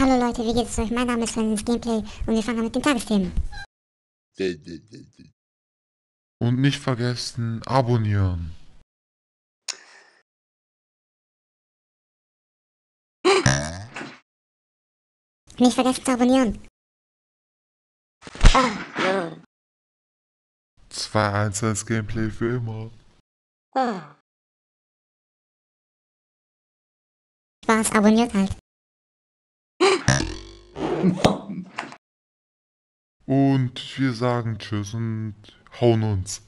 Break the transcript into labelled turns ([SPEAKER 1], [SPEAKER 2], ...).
[SPEAKER 1] Hallo Leute, wie geht es euch? Mein Name ist Fans Gameplay und wir fangen an mit den Tagesthemen.
[SPEAKER 2] Und nicht vergessen, abonnieren.
[SPEAKER 1] Nicht vergessen zu abonnieren.
[SPEAKER 2] 2-1 Gameplay für immer.
[SPEAKER 1] Spaß, abonniert halt.
[SPEAKER 2] Und wir sagen Tschüss und hauen uns.